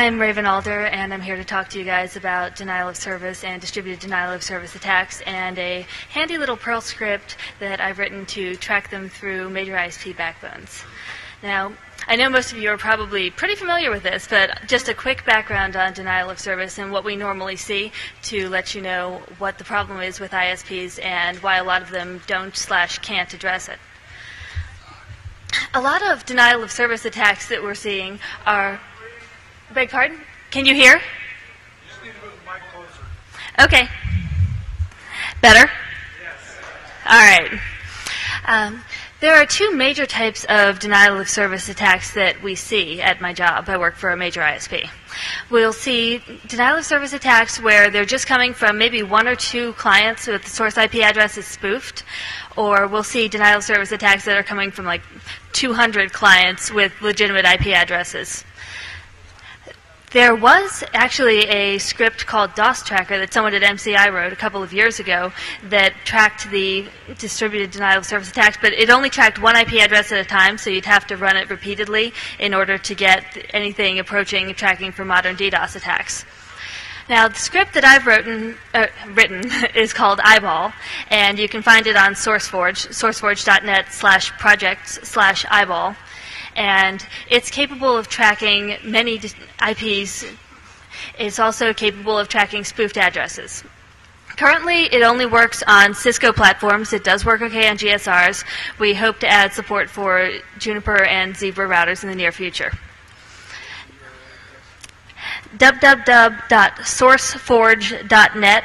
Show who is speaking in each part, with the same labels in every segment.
Speaker 1: I'm Raven Alder, and I'm here to talk to you guys about denial of service and distributed denial of service attacks and a handy little Perl script that I've written to track them through major ISP backbones. Now, I know most of you are probably pretty familiar with this, but just a quick background on denial of service and what we normally see to let you know what the problem is with ISPs and why a lot of them don't slash can't address it. A lot of denial of service attacks that we're seeing are. Beg pardon? Can you hear? Okay. Better? Yes. All right. Um, there are two major types of denial of service attacks that we see at my job. I work for a major ISP. We'll see denial of service attacks where they're just coming from maybe one or two clients with the source IP address is spoofed, or we'll see denial of service attacks that are coming from like 200 clients with legitimate IP addresses. There was actually a script called DOS Tracker that someone at MCI wrote a couple of years ago that tracked the distributed denial of service attacks, but it only tracked one IP address at a time, so you'd have to run it repeatedly in order to get anything approaching tracking for modern DDoS attacks. Now, the script that I've written, uh, written is called Eyeball, and you can find it on SourceForge, sourceforge.net slash projects slash eyeball and it's capable of tracking many IPs. It's also capable of tracking spoofed addresses. Currently, it only works on Cisco platforms. It does work okay on GSRs. We hope to add support for Juniper and Zebra routers in the near future. www.sourceforge.net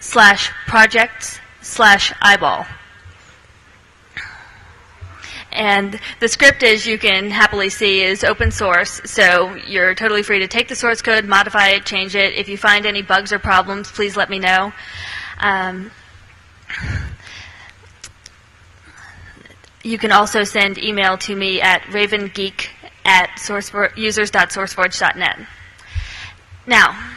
Speaker 1: slash projects slash eyeball. And the script, as you can happily see, is open source, so you're totally free to take the source code, modify it, change it. If you find any bugs or problems, please let me know. Um, you can also send email to me at ravengeek at users.sourceforge.net. Now,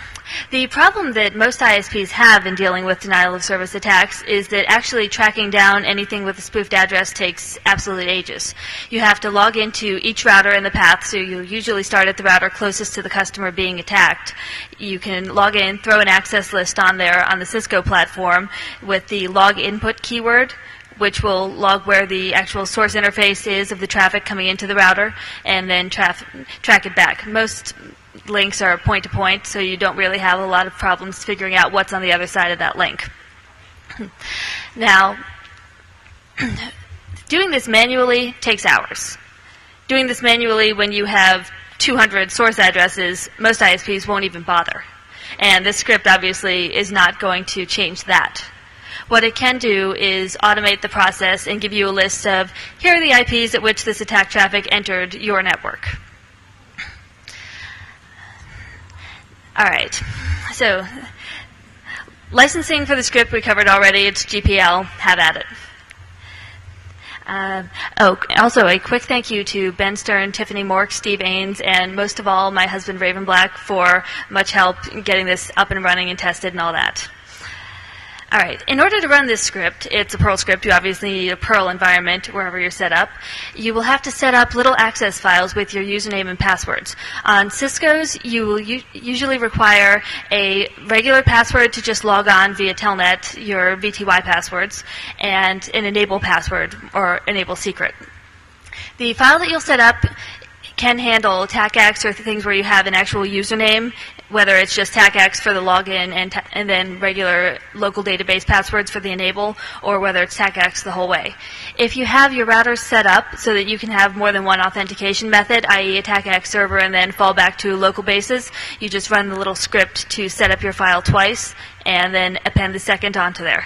Speaker 1: the problem that most ISPs have in dealing with denial of service attacks is that actually tracking down anything with a spoofed address takes absolute ages. You have to log into each router in the path, so you usually start at the router closest to the customer being attacked. You can log in, throw an access list on there on the Cisco platform with the log input keyword which will log where the actual source interface is of the traffic coming into the router and then track it back. Most links are point to point, so you don't really have a lot of problems figuring out what's on the other side of that link. now, doing this manually takes hours. Doing this manually when you have 200 source addresses, most ISPs won't even bother. And this script obviously is not going to change that. What it can do is automate the process and give you a list of here are the IPs at which this attack traffic entered your network. All right. So, licensing for the script we covered already. It's GPL. Have at it. Uh, oh, also a quick thank you to Ben Stern, Tiffany Mork, Steve Ains, and most of all, my husband Raven Black for much help getting this up and running and tested and all that. All right. In order to run this script, it's a Perl script. You obviously need a Perl environment wherever you're set up. You will have to set up little access files with your username and passwords. On Cisco's, you will usually require a regular password to just log on via Telnet, your VTY passwords, and an enable password or enable secret. The file that you'll set up can handle TACACS or things where you have an actual username whether it's just TACACS for the login and, and then regular local database passwords for the enable, or whether it's TACACS the whole way. If you have your routers set up so that you can have more than one authentication method, i.e. a TACACS server and then fall back to local bases, you just run the little script to set up your file twice and then append the second onto there.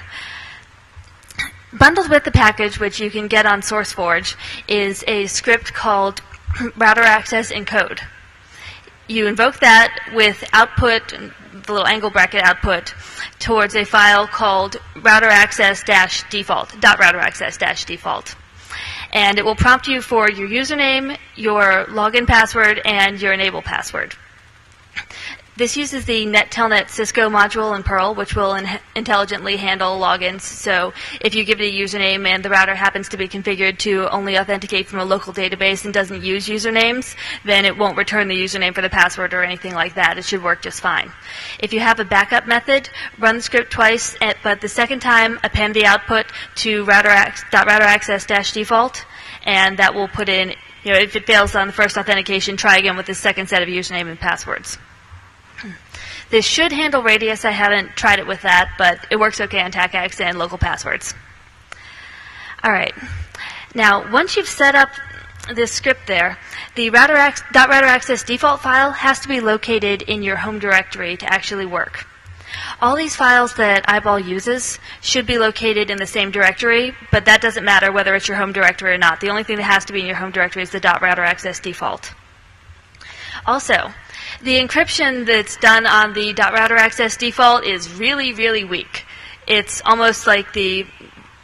Speaker 1: Bundled with the package, which you can get on SourceForge, is a script called router access encode you invoke that with output, the little angle bracket output, towards a file called router access dash default, dot router access dash default. And it will prompt you for your username, your login password, and your enable password. This uses the NetTelnet Cisco module in Perl, which will in- intelligently handle logins. So if you give it a username and the router happens to be configured to only authenticate from a local database and doesn't use usernames, then it won't return the username for the password or anything like that. It should work just fine. If you have a backup method, run the script twice, eh, but the second time append the output to router, router access default, and that will put in, you know, if it fails on the first authentication, try again with the second set of username and passwords. This should handle radius. I haven't tried it with that, but it works okay on TACACS and local passwords. All right. Now, once you've set up this script there, the router, router access default file has to be located in your home directory to actually work. All these files that Eyeball uses should be located in the same directory, but that doesn't matter whether it's your home directory or not. The only thing that has to be in your home directory is the router access default. Also, the encryption that's done on the router access default is really, really weak. It's almost like the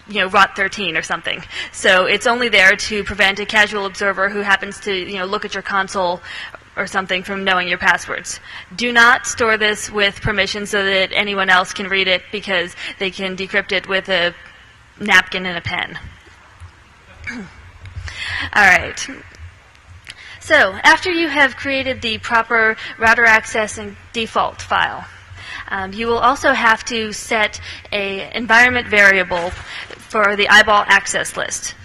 Speaker 1: you know, ROT13 or something. So it's only there to prevent a casual observer who happens to, you know, look at your console or something from knowing your passwords. Do not store this with permission so that anyone else can read it because they can decrypt it with a napkin and a pen. All right. So after you have created the proper router access and default file, um, you will also have to set a environment variable for the eyeball access list.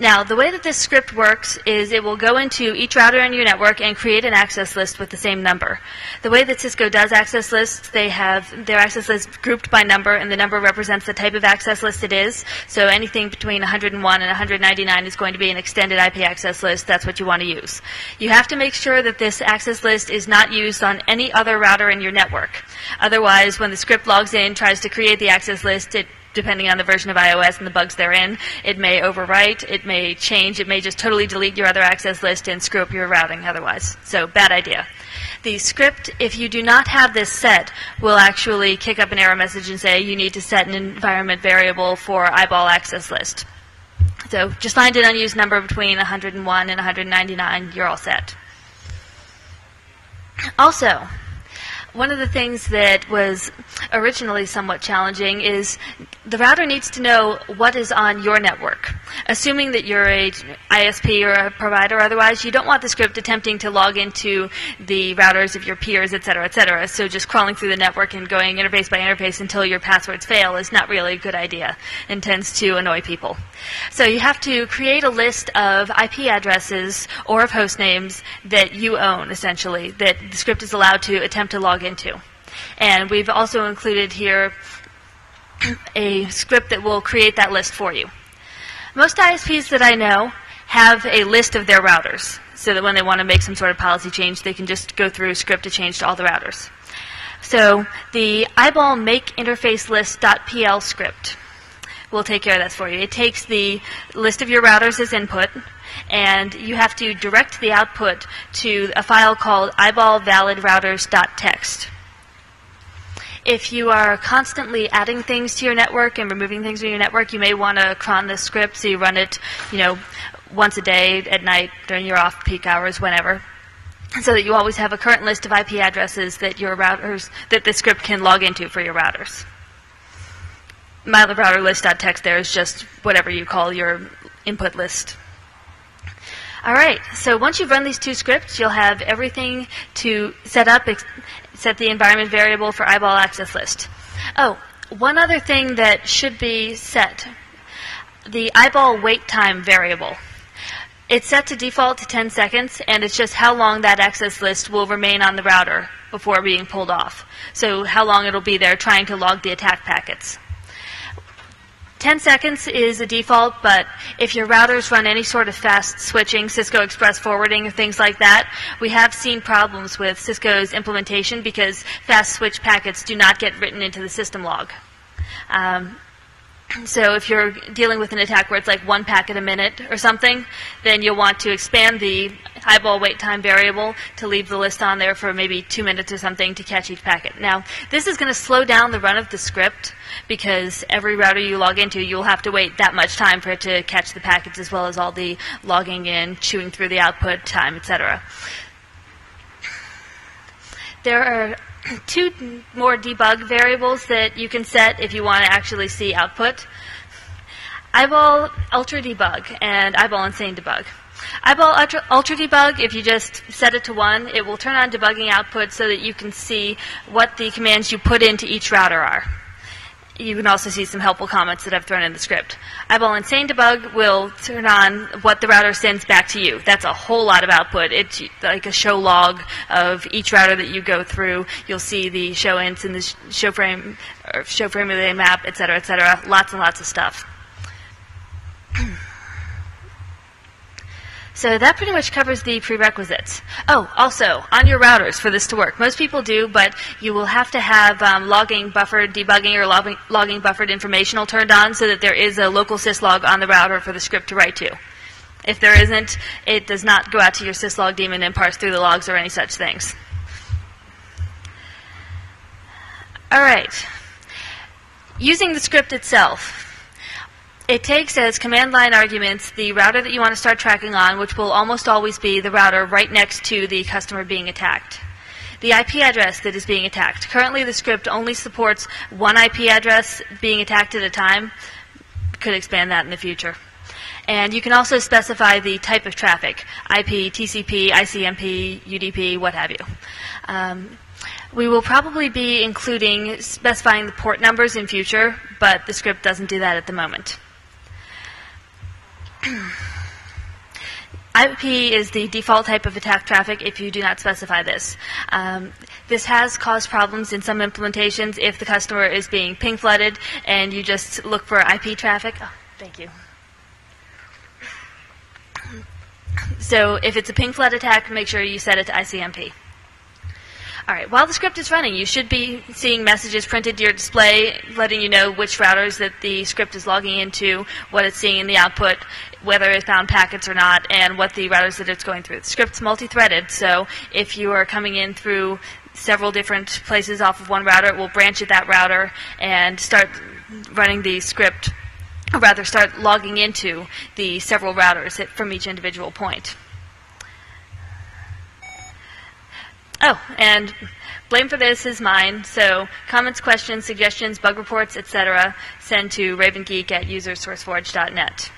Speaker 1: Now, the way that this script works is it will go into each router on your network and create an access list with the same number. The way that Cisco does access lists, they have their access list grouped by number, and the number represents the type of access list it is. So anything between 101 and 199 is going to be an extended IP access list. That's what you want to use. You have to make sure that this access list is not used on any other router in your network. Otherwise, when the script logs in, tries to create the access list, it depending on the version of IOS and the bugs therein. It may overwrite, it may change, it may just totally delete your other access list and screw up your routing otherwise. So, bad idea. The script, if you do not have this set, will actually kick up an error message and say you need to set an environment variable for eyeball access list. So just find an unused number between 101 and 199, you're all set. Also, one of the things that was originally somewhat challenging is the router needs to know what is on your network. Assuming that you're a ISP or a provider otherwise, you don't want the script attempting to log into the routers of your peers, et cetera, et cetera. So just crawling through the network and going interface by interface until your passwords fail is not really a good idea and tends to annoy people. So you have to create a list of IP addresses or of host names that you own, essentially, that the script is allowed to attempt to log into. And we've also included here a script that will create that list for you. Most ISPs that I know have a list of their routers so that when they want to make some sort of policy change, they can just go through a script to change to all the routers. So the eyeball make interface list.pl script will take care of that for you. It takes the list of your routers as input, and you have to direct the output to a file called eyeballvalidrouters.txt. If you are constantly adding things to your network and removing things from your network, you may want to cron this script so you run it, you know, once a day at night during your off-peak hours, whenever, so that you always have a current list of IP addresses that your routers that the script can log into for your routers. mylibrouterlist.txt there is just whatever you call your input list. All right, so once you've run these two scripts, you'll have everything to set up, set the environment variable for eyeball access list. Oh, one other thing that should be set, the eyeball wait time variable. It's set to default to 10 seconds, and it's just how long that access list will remain on the router before being pulled off. So how long it'll be there trying to log the attack packets. 10 seconds is a default, but if your routers run any sort of fast switching, Cisco Express forwarding, or things like that, we have seen problems with Cisco's implementation because fast switch packets do not get written into the system log. Um, so if you're dealing with an attack where it's like one packet a minute or something, then you'll want to expand the eyeball wait time variable to leave the list on there for maybe two minutes or something to catch each packet. Now, this is going to slow down the run of the script because every router you log into, you'll have to wait that much time for it to catch the packets as well as all the logging in, chewing through the output time, etc. There are two more debug variables that you can set if you want to actually see output. Eyeball Ultra Debug and Eyeball Insane Debug. Eyeball Ultra, Ultra Debug, if you just set it to 1, it will turn on debugging output so that you can see what the commands you put into each router are you can also see some helpful comments that I've thrown in the script. Eyeball Insane Debug will turn on what the router sends back to you. That's a whole lot of output. It's like a show log of each router that you go through. You'll see the show ints and the show frame, or show frame relay map, et cetera, et cetera. Lots and lots of stuff. So that pretty much covers the prerequisites. Oh, also, on your routers for this to work. Most people do, but you will have to have um, logging buffered debugging or logging, logging buffered informational turned on so that there is a local syslog on the router for the script to write to. If there isn't, it does not go out to your syslog daemon and parse through the logs or any such things. All right. Using the script itself, it takes as command line arguments the router that you want to start tracking on, which will almost always be the router right next to the customer being attacked. The IP address that is being attacked. Currently, the script only supports one IP address being attacked at a time. Could expand that in the future. And you can also specify the type of traffic IP, TCP, ICMP, UDP, what have you. Um, we will probably be including specifying the port numbers in future, but the script doesn't do that at the moment. IP is the default type of attack traffic if you do not specify this. Um, this has caused problems in some implementations if the customer is being ping flooded and you just look for IP traffic. Oh, thank you. So if it's a ping flood attack, make sure you set it to ICMP. All right, while the script is running, you should be seeing messages printed to your display letting you know which routers that the script is logging into, what it's seeing in the output, whether it found packets or not, and what the routers that it's going through. The script's multi-threaded, so if you are coming in through several different places off of one router, it will branch at that router and start running the script, or rather start logging into the several routers from each individual point. Oh, and blame for this is mine. So comments, questions, suggestions, bug reports, etc., send to ravengeek at usersourceforge.net.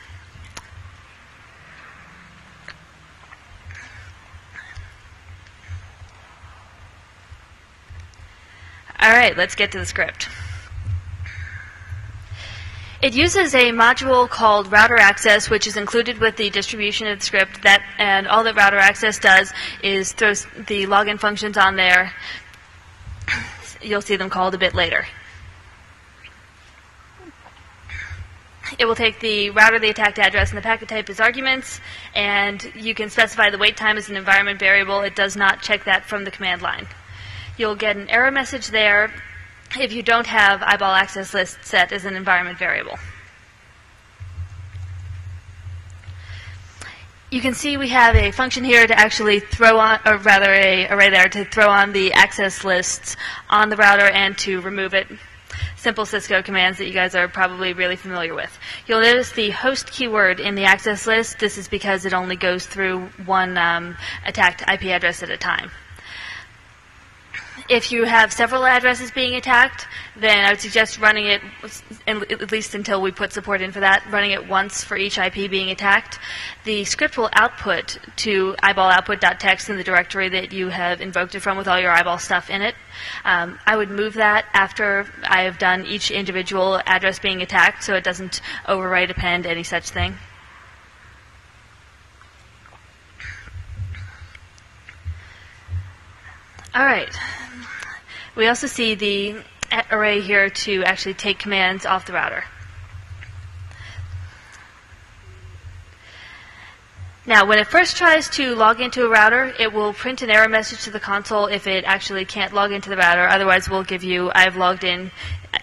Speaker 1: All right, let's get to the script. It uses a module called router access, which is included with the distribution of the script. That and all that router access does is throws the login functions on there. You'll see them called a bit later. It will take the router, the attacked address, and the packet type as arguments, and you can specify the wait time as an environment variable. It does not check that from the command line. You'll get an error message there if you don't have eyeball access list set as an environment variable. You can see we have a function here to actually throw on, or rather a array there to throw on the access lists on the router and to remove it. Simple Cisco commands that you guys are probably really familiar with. You'll notice the host keyword in the access list. This is because it only goes through one um, attacked IP address at a time If you have several addresses being attacked, then I would suggest running it, at least until we put support in for that, running it once for each IP being attacked. The script will output to eyeballoutput.txt in the directory that you have invoked it from with all your eyeball stuff in it. Um, I would move that after I have done each individual address being attacked so it doesn't overwrite, append, any such thing. All right. We also see the array here to actually take commands off the router. Now, when it first tries to log into a router, it will print an error message to the console if it actually can't log into the router. Otherwise, we'll give you, I've logged in,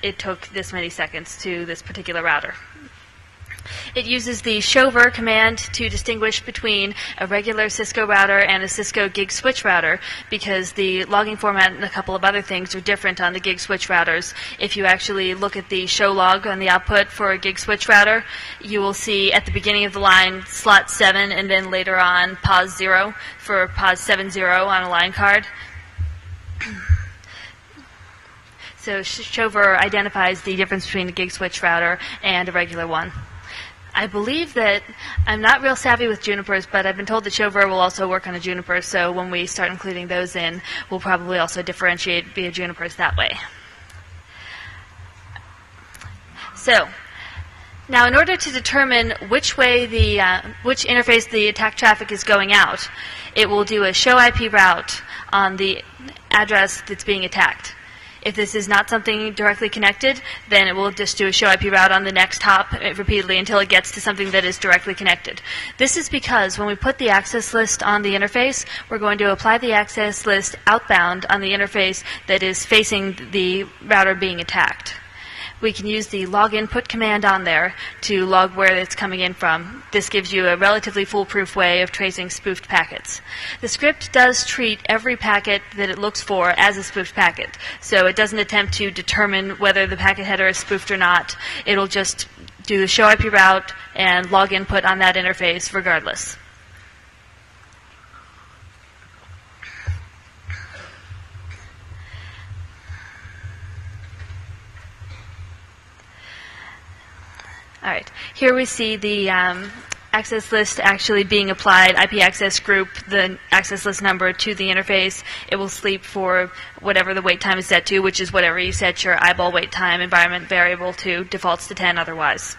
Speaker 1: it took this many seconds to this particular router. It uses the show ver command to distinguish between a regular Cisco router and a Cisco gig switch router because the logging format and a couple of other things are different on the gig switch routers. If you actually look at the show log on the output for a gig switch router, you will see at the beginning of the line slot 7 and then later on pos 0 for pos 70 on a line card. So show ver identifies the difference between a gig switch router and a regular one. I believe that I'm not real savvy with junipers, but I've been told that show ver will also work on a juniper, so when we start including those in, we'll probably also differentiate via junipers that way. So, now in order to determine which way the, uh, which interface the attack traffic is going out, it will do a show IP route on the address that's being attacked. If this is not something directly connected, then it will just do a show IP route on the next hop eh, repeatedly until it gets to something that is directly connected. This is because when we put the access list on the interface, we're going to apply the access list outbound on the interface that is facing the router being attacked we can use the log input command on there to log where it's coming in from. This gives you a relatively foolproof way of tracing spoofed packets. The script does treat every packet that it looks for as a spoofed packet, so it doesn't attempt to determine whether the packet header is spoofed or not. It'll just do show IP route and log input on that interface regardless. All right. Here we see the um, access list actually being applied, IP access group, the access list number to the interface. It will sleep for whatever the wait time is set to, which is whatever you set your eyeball wait time environment variable to, defaults to 10 otherwise.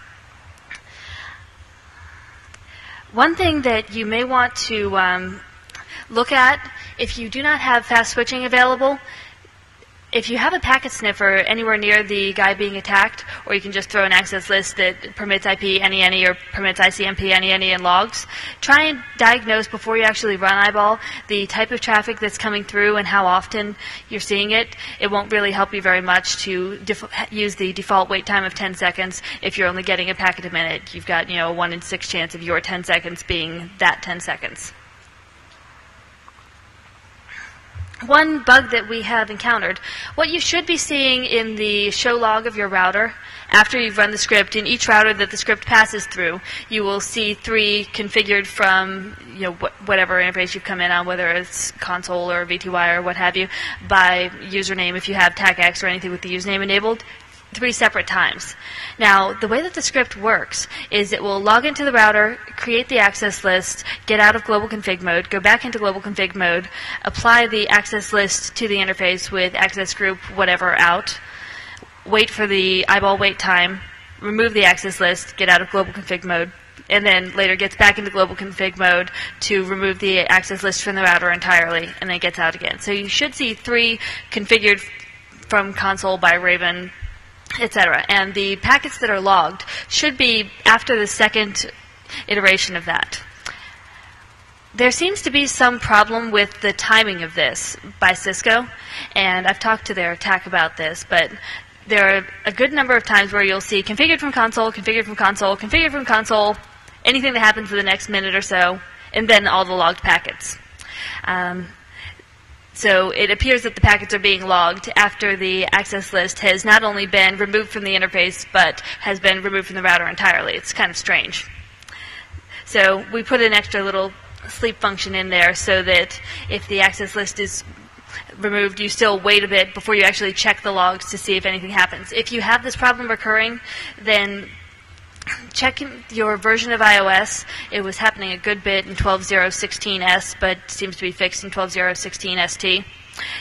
Speaker 1: One thing that you may want to um, look at if you do not have fast switching available if you have a packet sniffer anywhere near the guy being attacked, or you can just throw an access list that permits IP any any or permits ICMP any any and logs, try and diagnose before you actually run eyeball the type of traffic that's coming through and how often you're seeing it. It won't really help you very much to use the default wait time of 10 seconds if you're only getting a packet a minute. You've got you know a one in six chance of your 10 seconds being that 10 seconds. One bug that we have encountered. What you should be seeing in the show log of your router after you've run the script, in each router that the script passes through, you will see three configured from you know wh- whatever interface you've come in on, whether it's console or VTY or what have you, by username if you have TACACS or anything with the username enabled three separate times. Now, the way that the script works is it will log into the router, create the access list, get out of global config mode, go back into global config mode, apply the access list to the interface with access group whatever out, wait for the eyeball wait time, remove the access list, get out of global config mode, and then later gets back into global config mode to remove the access list from the router entirely, and then gets out again. So you should see three configured from console by Raven etc. And the packets that are logged should be after the second iteration of that. There seems to be some problem with the timing of this by Cisco, and I've talked to their TAC about this, but there are a good number of times where you'll see configured from console, configured from console, configured from console, anything that happens in the next minute or so, and then all the logged packets. Um, so it appears that the packets are being logged after the access list has not only been removed from the interface, but has been removed from the router entirely. It's kind of strange. So we put an extra little sleep function in there so that if the access list is removed, you still wait a bit before you actually check the logs to see if anything happens. If you have this problem recurring, then check your version of IOS. It was happening a good bit in 12.0.16s, but seems to be fixed in 12.0.16st.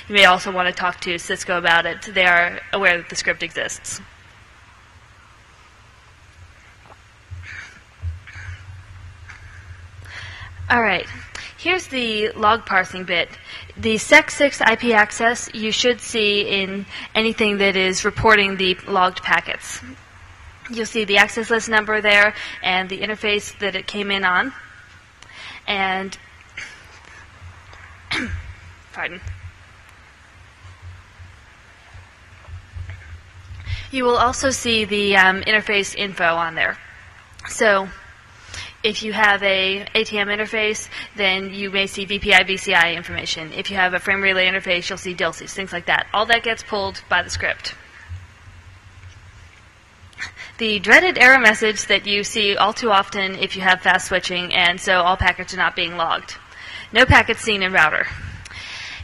Speaker 1: You may also want to talk to Cisco about it. They are aware that the script exists. All right, here's the log parsing bit. The SEC6 IP access you should see in anything that is reporting the logged packets. You'll see the access list number there and the interface that it came in on. And, pardon. You will also see the um, interface info on there. So if you have a ATM interface, then you may see VPI, VCI information. If you have a frame relay interface, you'll see DLCs, things like that. All that gets pulled by the script. The dreaded error message that you see all too often if you have fast switching and so all packets are not being logged. No packets seen in router.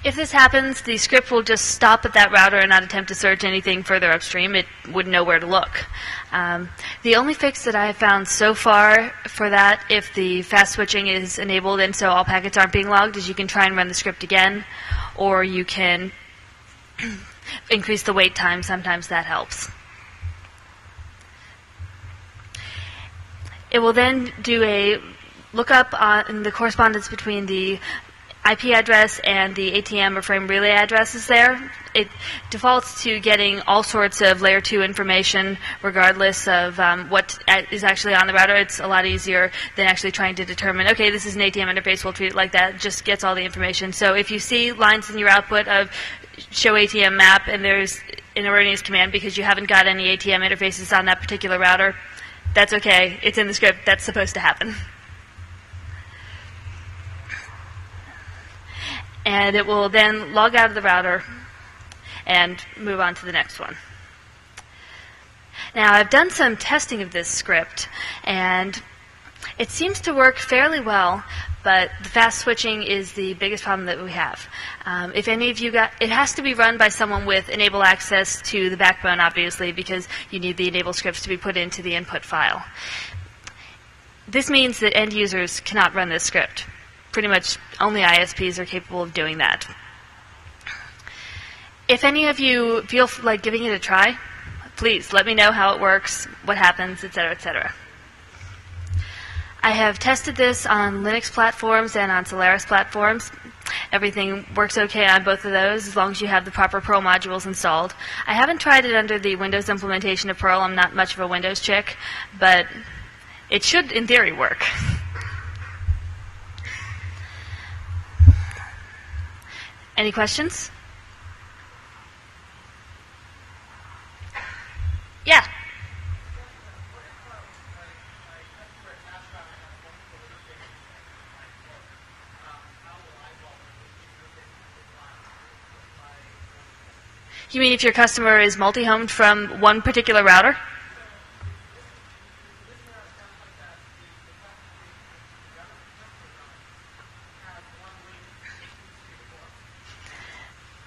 Speaker 1: If this happens, the script will just stop at that router and not attempt to search anything further upstream. It wouldn't know where to look. Um, the only fix that I have found so far for that, if the fast switching is enabled and so all packets aren't being logged, is you can try and run the script again, or you can increase the wait time. Sometimes that helps. It will then do a lookup on the correspondence between the IP address and the ATM or frame relay addresses there. It defaults to getting all sorts of layer 2 information regardless of um, what is actually on the router. It's a lot easier than actually trying to determine, okay, this is an ATM interface, we'll treat it like that. It just gets all the information. So if you see lines in your output of show ATM map and there's an erroneous command because you haven't got any ATM interfaces on that particular router, that's okay. It's in the script. That's supposed to happen. and it will then log out of the router and move on to the next one. Now, I've done some testing of this script, and it seems to work fairly well, but the fast switching is the biggest problem that we have. Um, if any of you got, it has to be run by someone with enable access to the backbone, obviously, because you need the enable scripts to be put into the input file. This means that end users cannot run this script pretty much only ISPs are capable of doing that. If any of you feel like giving it a try, please let me know how it works, what happens, etc., etc. I have tested this on Linux platforms and on Solaris platforms. Everything works okay on both of those as long as you have the proper Perl modules installed. I haven't tried it under the Windows implementation of Perl. I'm not much of a Windows chick, but it should, in theory, work. Any questions? Yeah. You mean if your customer is multi-homed from one particular router?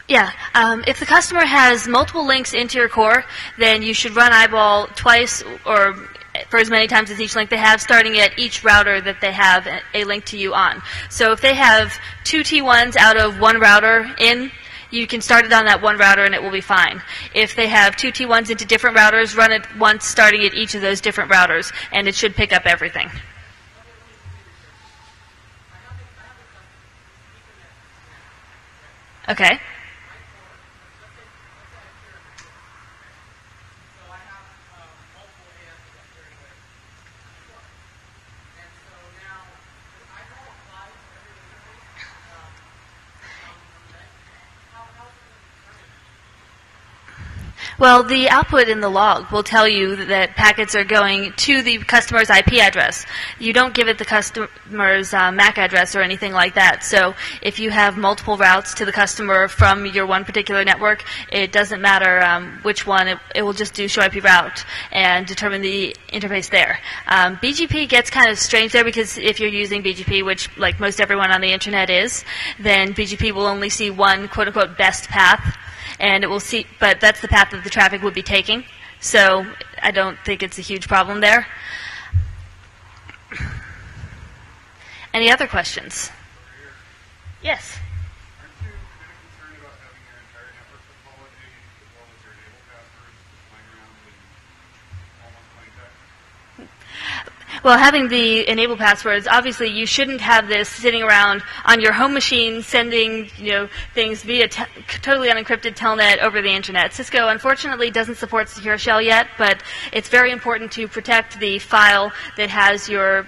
Speaker 1: Yeah. Um, if the customer has multiple links into your core, then you should run eyeball twice or for as many times as each link they have, starting at each router that they have a link to you on. So if they have two T1s out of one router in, you can start it on that one router and it will be fine. If they have two T1s into different routers, run it once starting at each of those different routers, and it should pick up everything. Okay. Well, the output in the log will tell you that packets are going to the customer's IP address. You don't give it the customer's uh, MAC address or anything like that. So if you have multiple routes to the customer from your one particular network, it doesn't matter um, which one. It, it, will just do show IP route and determine the interface there. Um, BGP gets kind of strange there because if you're using BGP, which like most everyone on the internet is, then BGP will only see one quote unquote best path and it will see, but that's the path that the traffic would be taking. So I don't think it's a huge problem there. Any other questions? Yes. Well, having the enable passwords, obviously you shouldn't have this sitting around on your home machine sending, you know, things via totally unencrypted telnet over the internet. Cisco unfortunately doesn't support Secure Shell yet, but it's very important to protect the file that has your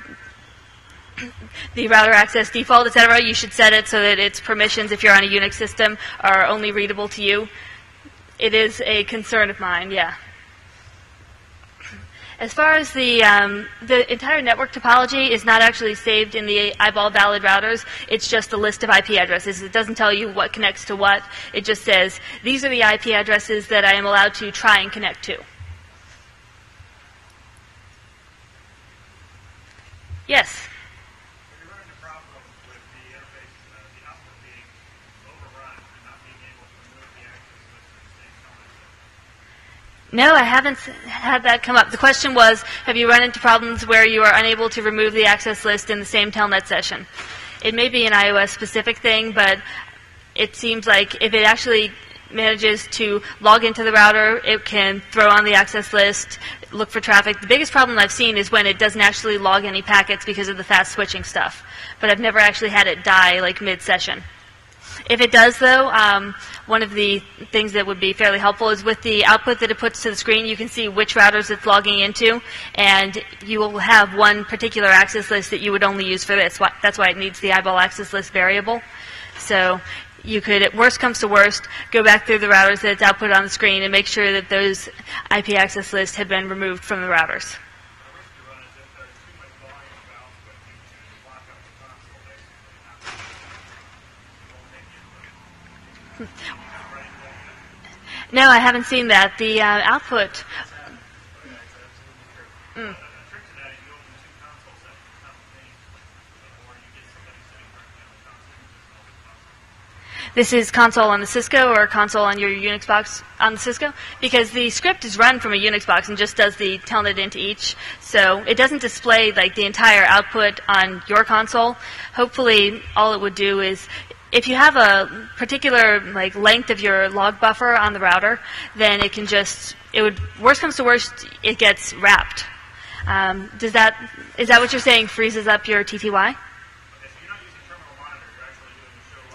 Speaker 1: the router access default, etc. You should set it so that its permissions, if you're on a Unix system, are only readable to you. It is a concern of mine, yeah. As far as the, um, the entire network topology is not actually saved in the eyeball valid routers. It's just a list of IP addresses. It doesn't tell you what connects to what. It just says, these are the IP addresses that I am allowed to try and connect to. Yes? No, I haven't had that come up. The question was, have you run into problems where you are unable to remove the access list in the same telnet session? It may be an IOS specific thing, but it seems like if it actually manages to log into the router, it can throw on the access list, look for traffic. The biggest problem I've seen is when it doesn't actually log any packets because of the fast switching stuff. But I've never actually had it die like mid-session. If it does, though, um, one of the things that would be fairly helpful is with the output that it puts to the screen, you can see which routers it's logging into, and you will have one particular access list that you would only use for this. That's why it needs the eyeball access list variable. So you could, at worst comes to worst, go back through the routers that it's output on the screen and make sure that those IP access lists have been removed from the routers. No, I haven't seen that. The uh, output. Mm. This is console on the Cisco or console on your Unix box on the Cisco because the script is run from a Unix box and just does the telnet into each. So it doesn't display like the entire output on your console. Hopefully, all it would do is if you have a particular like length of your log buffer on the router, then it can just it would worst comes to worst, it gets wrapped. Um, does that is that what you're saying? Freezes up your TTY?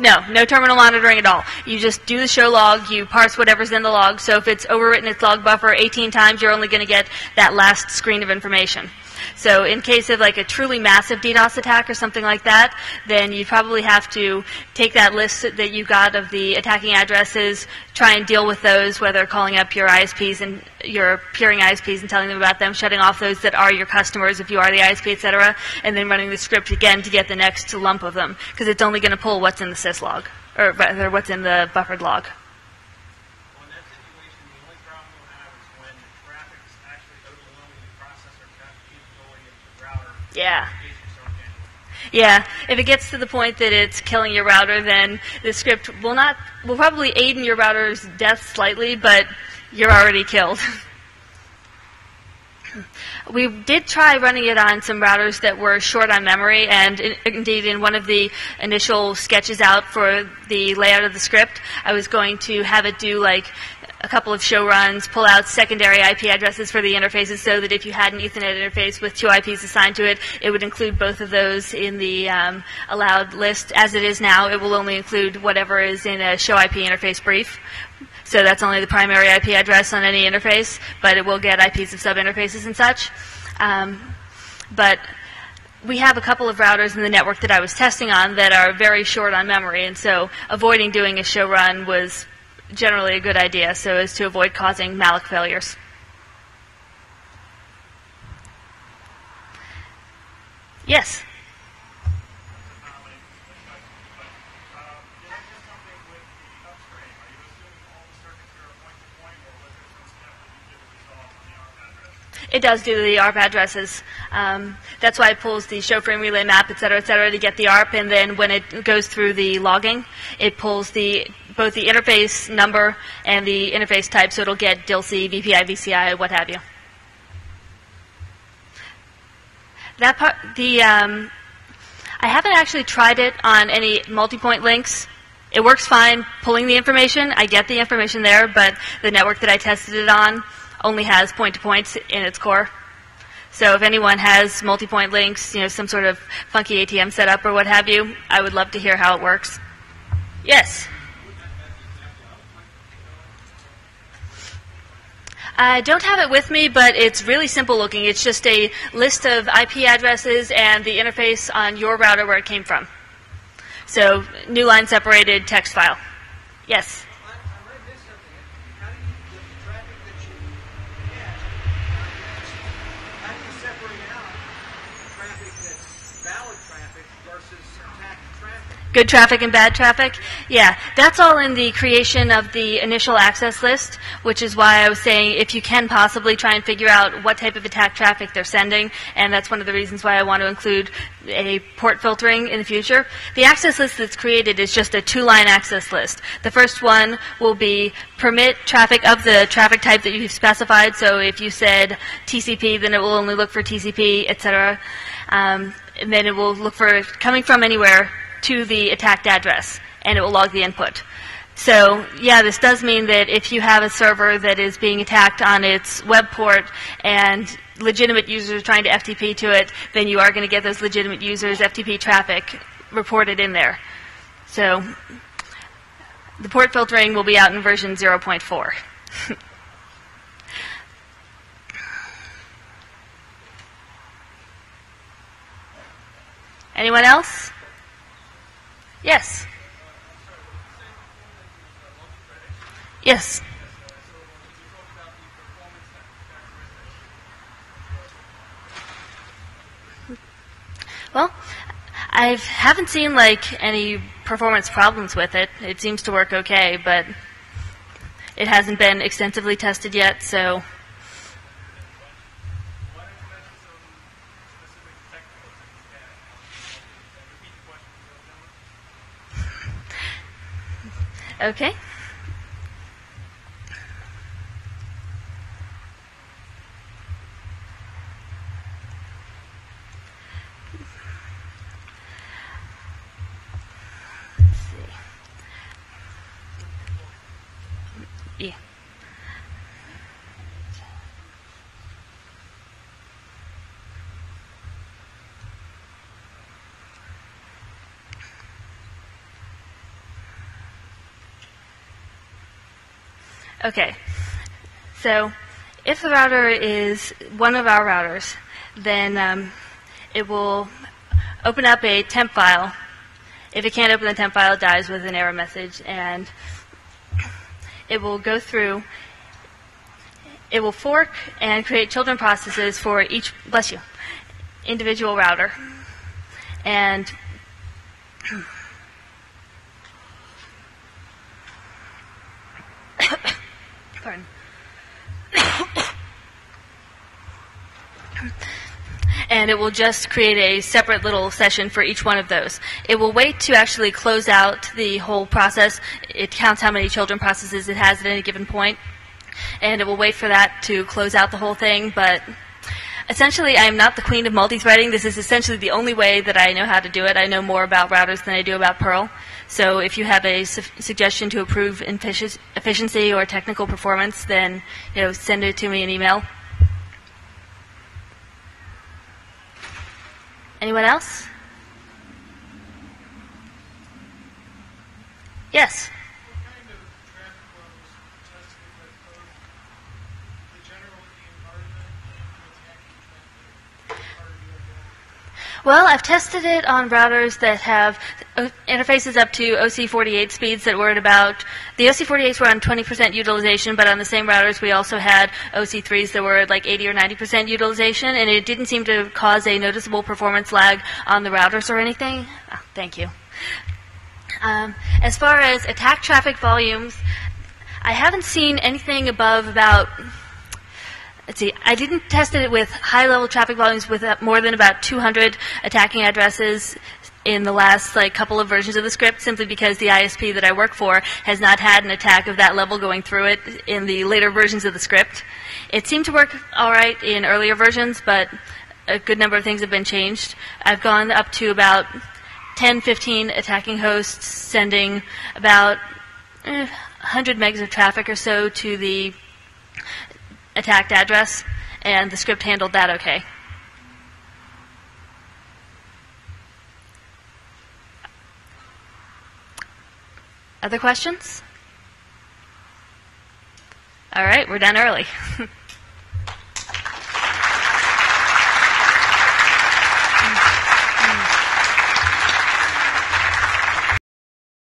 Speaker 1: No, no terminal monitoring at all. You just do the show log, you parse whatever's in the log. So if it's overwritten its log buffer 18 times, you're only going to get that last screen of information. So in case of like a truly massive DDoS attack or something like that, then you probably have to take that list that you got of the attacking addresses, try and deal with those, whether calling up your ISPs and your peering ISPs and telling them about them, shutting off those that are your customers if you are the ISP, etc., and then running the script again to get the next lump of them, because it's only going to pull what's in the syslog, or rather what's in the buffered log. Yeah. Yeah, if it gets to the point that it's killing your router, then the script will not will probably aid in your router's death slightly, but you're already killed. we did try running it on some routers that were short on memory, and in, indeed, in one of the initial sketches out for the layout of the script, I was going to have it do like a couple of show runs, pull out secondary IP addresses for the interfaces so that if you had an Ethernet interface with two IPs assigned to it, it would include both of those in the um, allowed list. As it is now, it will only include whatever is in a show IP interface brief. So that's only the primary IP address on any interface, but it will get IPs of sub-interfaces and such. Um, but we have a couple of routers in the network that I was testing on that are very short on memory, and so avoiding doing a show run was generally a good idea so as to avoid causing malloc failures. Yes. It does do the ARP addresses. Um, that's why it pulls the show frame relay map, et cetera, et cetera, to get the ARP. And then when it goes through the logging, it pulls the both the interface number and the interface type, so it'll get DLCI, VPI, VCI, what have you. That part, the um, I haven't actually tried it on any multi-point links. It works fine pulling the information. I get the information there, but the network that I tested it on only has point-to-points in its core. So if anyone has multi-point links, you know, some sort of funky ATM setup or what have you, I would love to hear how it works. Yes. I don't have it with me, but it's really simple looking. It's just a list of IP addresses and the interface on your router where it came from. So new line separated text file. Yes. Good traffic and bad traffic. Yeah, that's all in the creation of the initial access list, which is why I was saying if you can possibly try and figure out what type of attack traffic they're sending, and that's one of the reasons why I want to include a port filtering in the future. The access list that's created is just a two-line access list. The first one will be permit traffic of the traffic type that you've specified. So if you said TCP, then it will only look for TCP, etc. Um, and then it will look for coming from anywhere to the attacked address, and it will log the input. So, yeah, this does mean that if you have a server that is being attacked on its web port and legitimate users are trying to FTP to it, then you are going to get those legitimate users' FTP traffic reported in there. So, the port filtering will be out in version 0.4. Anyone else? Yes. Yes. Well, I haven't seen like any performance problems with it. It seems to work okay, but it hasn't been extensively tested yet, so Okay. Okay, so if the router is one of our routers, then um, it will open up a temp file. If it can't open the temp file, it dies with an error message, and it will go through. It will fork and create children processes for each, bless you, individual router. And And it will just create a separate little session for each one of those. It will wait to actually close out the whole process. It counts how many children processes it has at any given point, and it will wait for that to close out the whole thing, but essentially I'm not the queen of multi-threading. This is essentially the only way that I know how to do it. I know more about routers than I do about Perl. So if you have a su- suggestion to improve efficiency or technical performance, then you know send it to me in email. Anyone else? Yes. Well, I've tested it on routers that have uh, interfaces up to OC48 speeds that were at about, the OC48s were on 20% utilization, but on the same routers we also had OC3s that were at like 80 or 90% utilization, and it didn't seem to cause a noticeable performance lag on the routers or anything. Oh, thank you. Um, as far as attack traffic volumes, I haven't seen anything above about let's see, I didn't test it with high level traffic volumes with uh, more than about 200 attacking addresses in the last like couple of versions of the script simply because the ISP that I work for has not had an attack of that level going through it in the later versions of the script. It seemed to work all right in earlier versions, but a good number of things have been changed. I've gone up to about 10, 15 attacking hosts sending about eh, 100 megs of traffic or so to the attacked address, and the script handled that okay. Other questions? All right, we're done early.